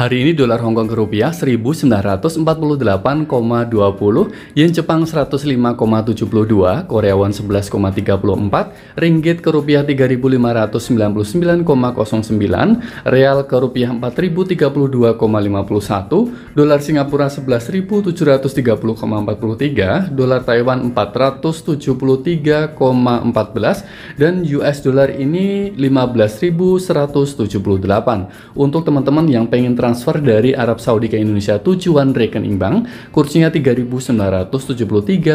Hari ini dolar Hongkong ke rupiah 1948,20, yen Jepang 105,72, Korea won 11,34, ringgit ke rupiah 3599,09, real ke rupiah 4032,51, dolar Singapura 11.730,43, dolar Taiwan 473,14 dan US dollar ini 15.178. Untuk teman-teman yang pengen transfer dari Arab Saudi ke Indonesia tujuan rekening bank, kursinya 3.973,46.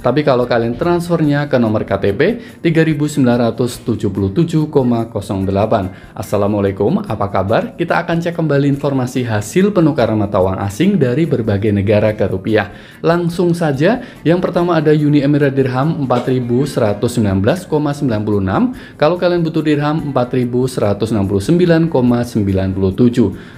Tapi kalau kalian transfernya ke nomor KTP 3.977,08. Assalamualaikum, apa kabar? Kita akan cek kembali informasi hasil penukaran mata uang asing dari berbagai negara ke rupiah. Langsung saja, yang pertama ada Uni Emirat Dirham 4.119,96. Kalau kalian butuh dirham 4.169,9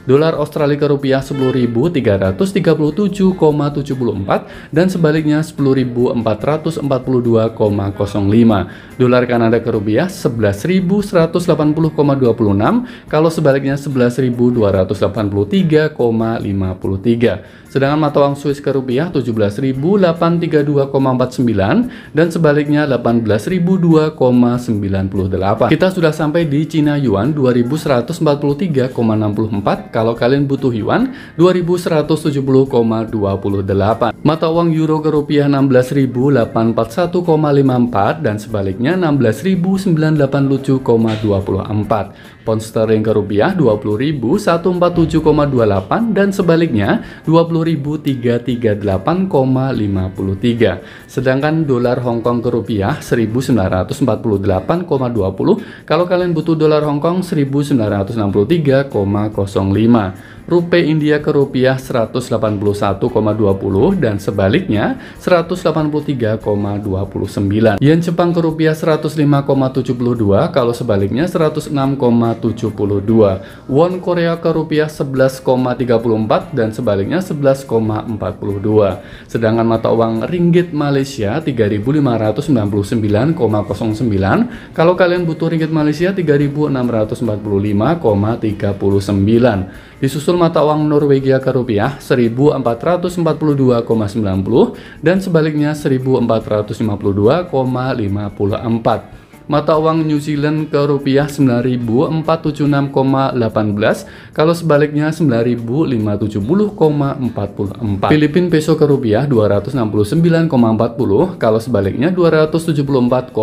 Dolar Australia ke rupiah 10.337,74 dan sebaliknya 10.442,05. Dolar Kanada ke rupiah 11.180,26 kalau sebaliknya 11.283,53. Sedangkan mata uang Swiss ke rupiah 17.832,49 dan sebaliknya 18.002,98. Kita sudah sampai di Cina Yuan 3,64. Kalau kalian butuh yuan, 2170,28. Mata uang euro ke rupiah 16.841,54 dan sebaliknya 16.987,24. Pound sterling ke rupiah 20.147,28 dan sebaliknya 20.338,53. Sedangkan dolar Hongkong ke rupiah 1948,20. Kalau kalian butuh dolar Hongkong 1963 3,05 Rupiah India ke rupiah 181,20 dan sebaliknya 183,29. Yen Jepang ke rupiah 105,72 kalau sebaliknya 106,72. Won Korea ke rupiah 11,34 dan sebaliknya 11,42. Sedangkan mata uang ringgit Malaysia 3.599,09 kalau kalian butuh ringgit Malaysia 3.645,39. Disusul mata uang Norwegia ke rupiah 1442,90 dan sebaliknya 1452,54 mata uang New Zealand ke rupiah 9.476,18 kalau sebaliknya 9.570,44 Filipin peso ke rupiah 269,40 kalau sebaliknya 274,05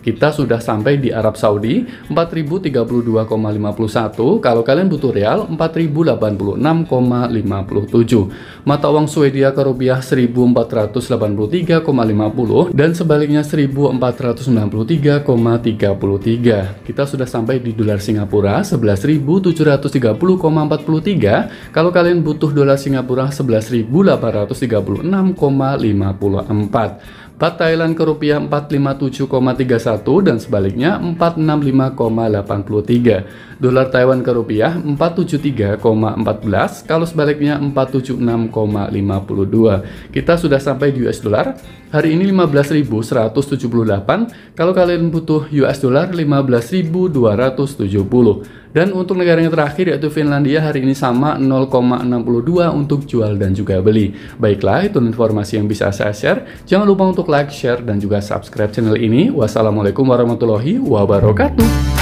kita sudah sampai di Arab Saudi 4.032,51 kalau kalian butuh real 4.086,57 mata uang Swedia ke rupiah 1.483,50 dan sebaliknya 1.400 93,33. Kita sudah sampai di dolar Singapura 11.730,43. Kalau kalian butuh dolar Singapura 11.836,54. Bat Thailand ke rupiah 457,31 dan sebaliknya 465,83. Dolar Taiwan ke rupiah 473,14 kalau sebaliknya 476,52. Kita sudah sampai di US dollar. Hari ini 15.178. Kalau kalian butuh US dollar 15.270. Dan untuk negara yang terakhir yaitu Finlandia hari ini sama 0,62 untuk jual dan juga beli. Baiklah, itu informasi yang bisa saya share. Jangan lupa untuk like, share, dan juga subscribe channel ini. Wassalamualaikum warahmatullahi wabarakatuh.